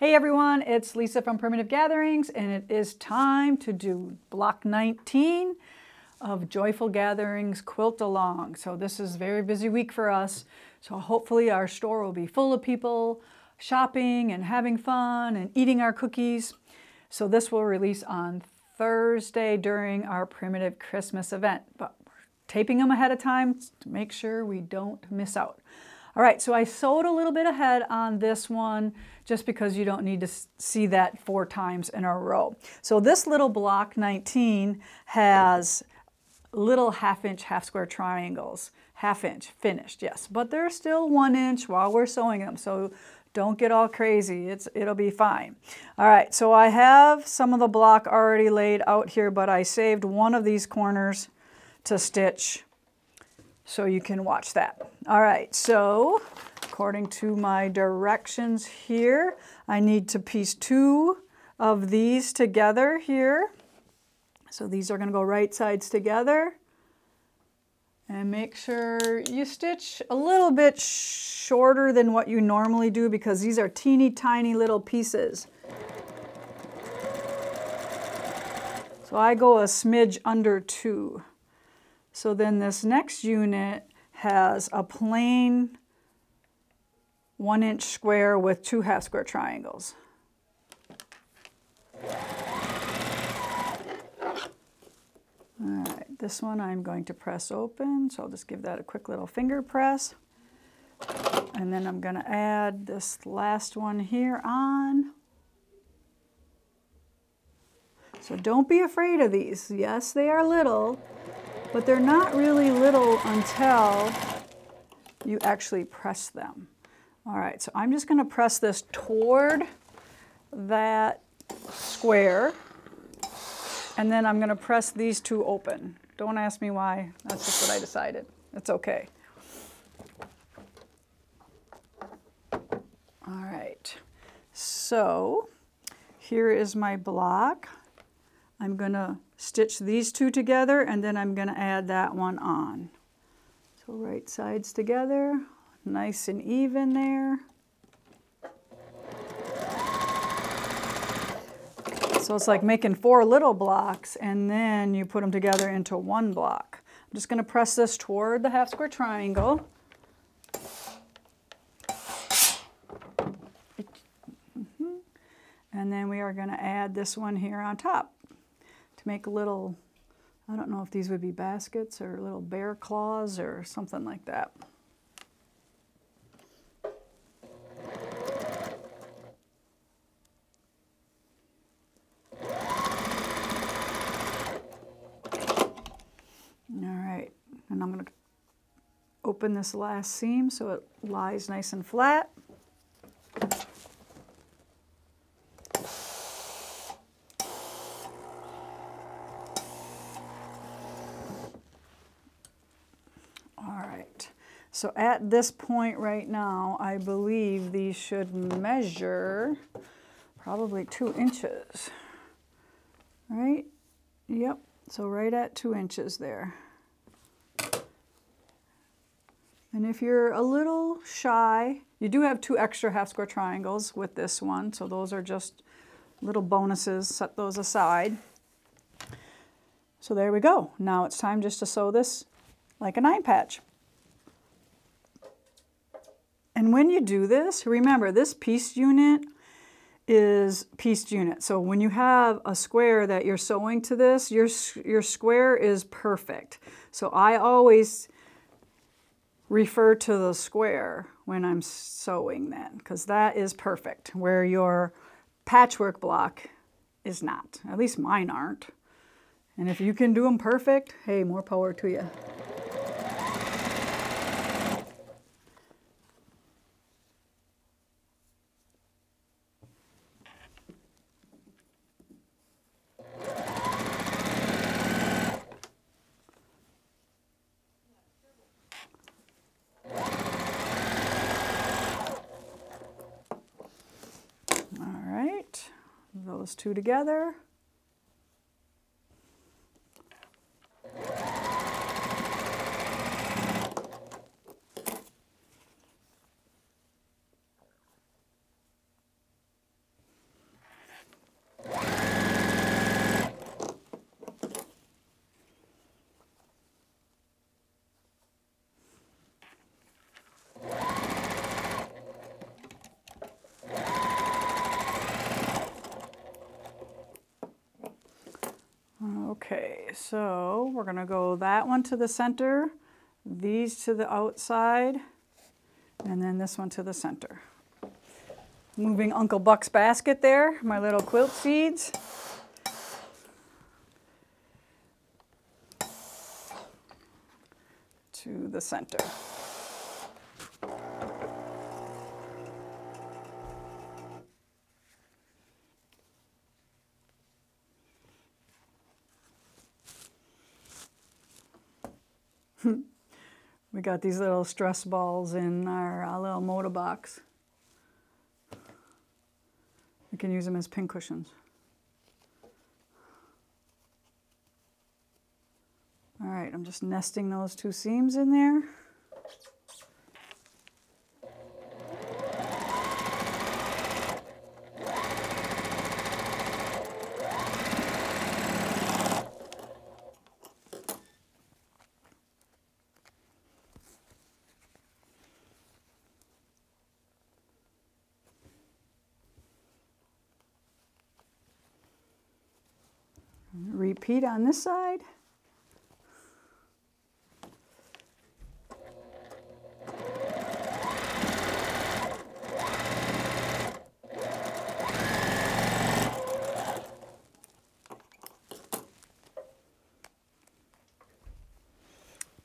Hey everyone, it's Lisa from Primitive Gatherings and it is time to do block 19 of Joyful Gatherings Quilt Along. So this is a very busy week for us. So hopefully our store will be full of people shopping and having fun and eating our cookies. So this will release on Thursday during our Primitive Christmas event. But we're taping them ahead of time to make sure we don't miss out. All right, so I sewed a little bit ahead on this one just because you don't need to see that four times in a row. So this little block 19 has little half inch, half square triangles. Half inch, finished, yes. But they're still one inch while we're sewing them. So don't get all crazy, it's, it'll be fine. All right, so I have some of the block already laid out here, but I saved one of these corners to stitch so you can watch that. All right, so according to my directions here, I need to piece two of these together here. So these are gonna go right sides together. And make sure you stitch a little bit shorter than what you normally do because these are teeny tiny little pieces. So I go a smidge under two. So then this next unit has a plain one inch square with two half square triangles. All right, this one I'm going to press open, so I'll just give that a quick little finger press. And then I'm gonna add this last one here on. So don't be afraid of these. Yes, they are little, but they're not really little until you actually press them. All right, so I'm just gonna press this toward that square, and then I'm gonna press these two open. Don't ask me why, that's just what I decided. It's okay. All right, so here is my block. I'm gonna stitch these two together and then I'm gonna add that one on. So right sides together, nice and even there. So it's like making four little blocks and then you put them together into one block. I'm just gonna press this toward the half square triangle. Mm-hmm. And then we are going to add this one here on top to make a little, I don't know if these would be baskets or little bear claws or something like that. All right, and I'm going to open this last seam so it lies nice and flat. So at this point right now, I believe these should measure probably two inches, right? Yep, so right at two inches there. And if you're a little shy, you do have two extra half square triangles with this one, so those are just little bonuses, set those aside. So there we go. Now it's time just to sew this like a nine patch. And when you do this, remember this piece unit is pieced unit. So when you have a square that you're sewing to this, your, your square is perfect. So I always refer to the square when I'm sewing then, because that is perfect, where your patchwork block is not. At least mine aren't. And if you can do them perfect, hey, more power to you. Those two together. Okay, so we're gonna go that one to the center, these to the outside, and then this one to the center. Moving Uncle Buck's basket there, my little quilt seeds. To the center. we got these little stress balls in our, our little motor box. We can use them as pin cushions. All right, I'm just nesting those two seams in there. Repeat on this side.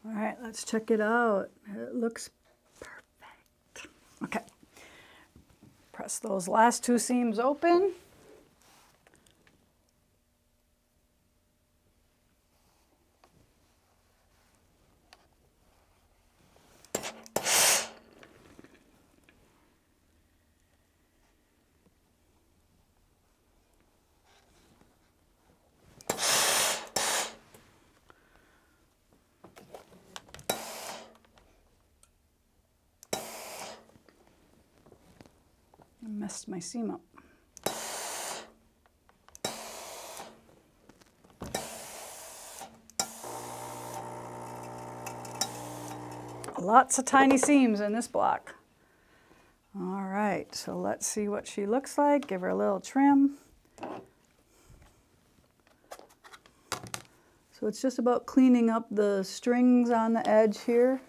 All right, let's check it out. It looks perfect. Okay. Press those last two seams open. Messed my seam up. Lots of tiny seams in this block. All right, so let's see what she looks like. Give her a little trim. So it's just about cleaning up the strings on the edge here.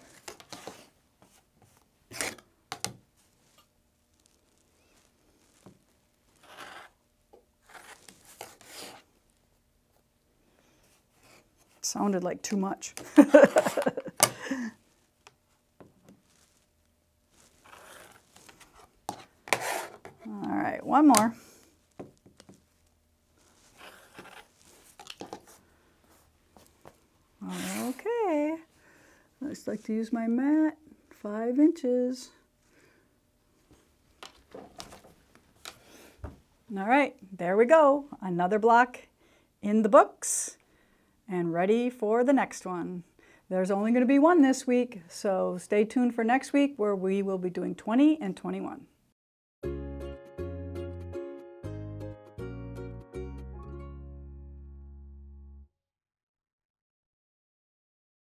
Sounded like too much. All right, one more. Okay, I just like to use my mat, five inches. All right, there we go. Another block in the books and ready for the next one. There's only going to be one this week, so stay tuned for next week where we will be doing 20 and 21.